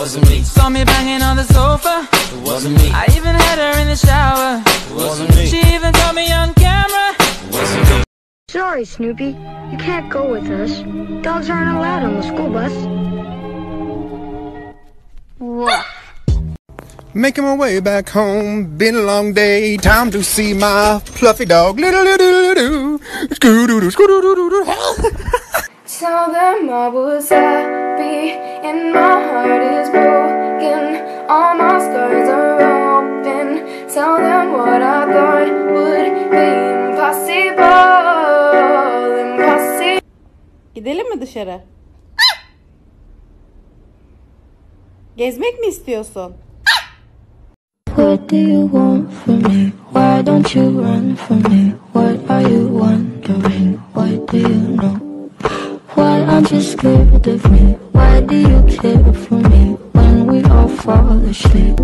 Wasn't me. Saw me banging on the sofa. It wasn't me. I even had her in the shower. It wasn't me. She even caught me on camera. It wasn't me. Sorry, Snoopy. You can't go with us. Dogs aren't allowed on the school bus. Making my way back home, been a long day, time to see my fluffy dog. Tell them I was happy and my heart is broken. All my scars are open. Tell them what I thought would be impossible. Impossible. Gidelim mi dışarı? Gezmek mi istiyorsun? What do you want from me? Why don't you run from me? What are you wondering? What do you know? Why aren't you scared of me? Why do you care for me when we all fall asleep?